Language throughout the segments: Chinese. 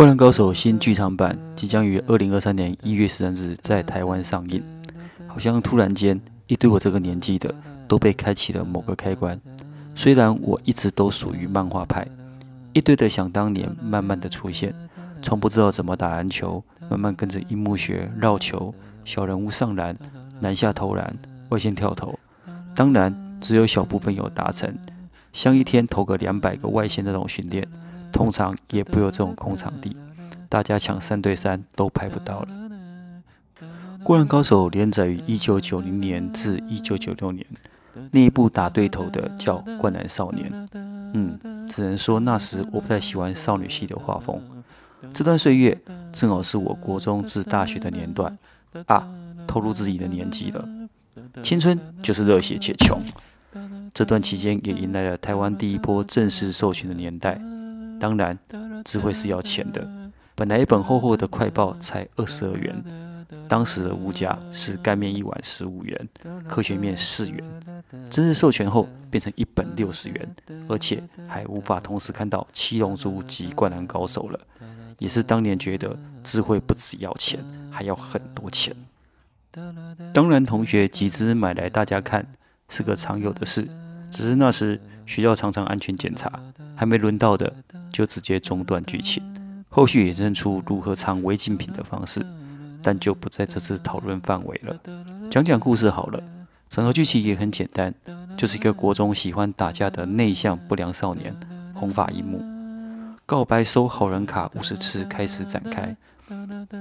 灌篮高手》新剧场版即将于二零二三年一月十三日在台湾上映。好像突然间，一堆我这个年纪的都被开启了某个开关。虽然我一直都属于漫画派，一堆的想当年慢慢的出现，从不知道怎么打篮球，慢慢跟着樱木学绕球、小人物上篮、篮下投篮、外线跳投。当然，只有小部分有达成，像一天投个两百个外线这种训练。通常也不有这种空场地，大家抢三对三都拍不到了。《灌篮高手》连载于一九九零年至一九九六年，那一部打对头的叫《灌篮少年》。嗯，只能说那时我不太喜欢少女系的画风。这段岁月正好是我国中至大学的年段啊，透露自己的年纪了。青春就是热血且穷。这段期间也迎来了台湾第一波正式授权的年代。当然，智慧是要钱的。本来一本厚厚的快报才二十二元，当时的物价是干面一碗十五元，科学面四元。正式授权后变成一本六十元，而且还无法同时看到《七龙珠》及《灌篮高手》了。也是当年觉得智慧不只要钱，还要很多钱。当然，同学集资买来大家看是个常有的事，只是那时学校常常安全检查，还没轮到的。就直接中断剧情，后续衍生出如何藏违禁品的方式，但就不在这次讨论范围了。讲讲故事好了，整个剧情也很简单，就是一个国中喜欢打架的内向不良少年红发一木，告白收好人卡五十次开始展开，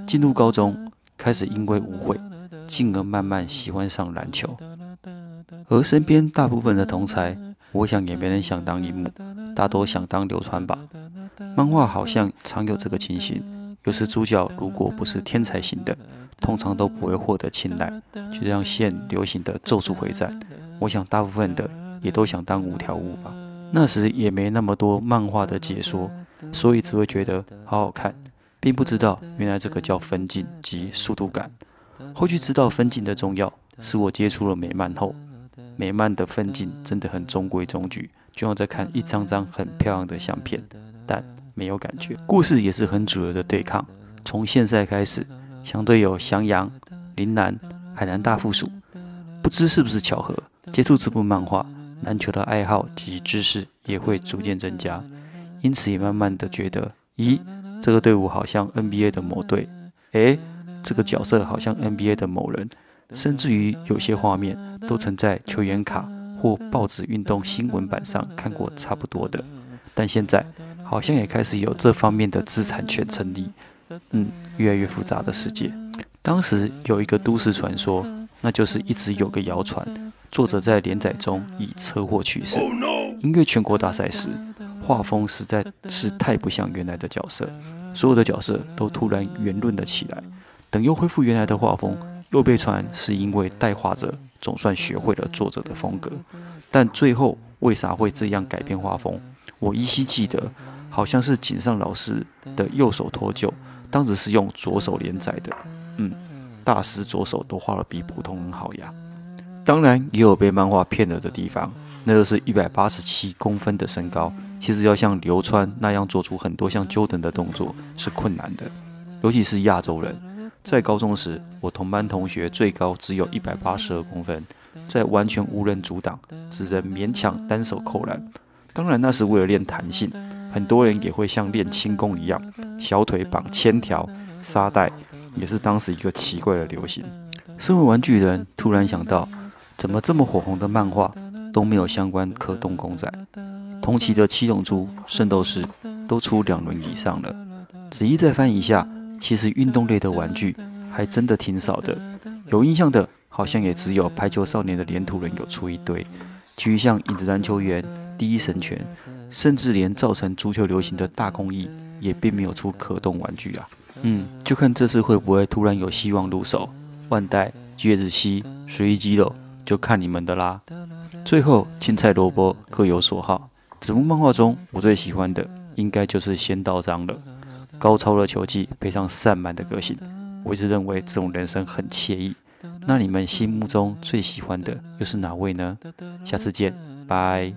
进入高中开始因为误会，进而慢慢喜欢上篮球，而身边大部分的同才，我想也没人想当一木。大多想当流川吧，漫画好像常有这个情形。有时主角如果不是天才型的，通常都不会获得青睐。就像现流行的《咒术回战》，我想大部分的也都想当五条悟吧。那时也没那么多漫画的解说，所以只会觉得好好看，并不知道原来这个叫分镜及速度感。后续知道分镜的重要，是我接触了美漫后，美漫的分镜真的很中规中矩。就像在看一张张很漂亮的相片，但没有感觉。故事也是很主流的对抗。从现在开始，相对有翔阳、林南、海南大附属。不知是不是巧合，接触这部漫画，篮球的爱好及知识也会逐渐增加。因此也慢慢的觉得，咦，这个队伍好像 NBA 的某队，诶，这个角色好像 NBA 的某人，甚至于有些画面都曾在球员卡。或报纸运动新闻版上看过差不多的，但现在好像也开始有这方面的知识产权成立。嗯，越来越复杂的世界。当时有一个都市传说，那就是一直有个谣传，作者在连载中以车祸去世。音乐全国大赛时，画风实在是太不像原来的角色，所有的角色都突然圆润了起来。等又恢复原来的画风，又被传是因为代画者。总算学会了作者的风格，但最后为啥会这样改变画风？我依稀记得，好像是井上老师的右手脱臼，当时是用左手连载的。嗯，大师左手都画的比普通人好呀。当然也有被漫画骗了的地方，那就是一百八十七公分的身高，其实要像流川那样做出很多像 Jordan 的动作是困难的，尤其是亚洲人。在高中时，我同班同学最高只有一百八十二公分，在完全无人阻挡，只能勉强单手扣篮。当然，那是为了练弹性，很多人也会像练轻功一样，小腿绑铅条、沙袋，也是当时一个奇怪的流行。身为玩具人，突然想到，怎么这么火红的漫画都没有相关可动公仔？同期的七龙珠、圣斗士都出两轮以上了，仔细再翻一下。其实运动类的玩具还真的挺少的，有印象的好像也只有排球少年的连土人有出一堆，其余像影子篮球员、第一神拳，甚至连造成足球流行的大公益也并没有出可动玩具啊。嗯，就看这次会不会突然有希望入手，万代、月日西、随意肌肉，就看你们的啦。最后，青菜萝卜各有所好，子木漫画中我最喜欢的应该就是仙道章了。高超的球技配上散漫的个性，我一直认为这种人生很惬意。那你们心目中最喜欢的又是哪位呢？下次见，拜。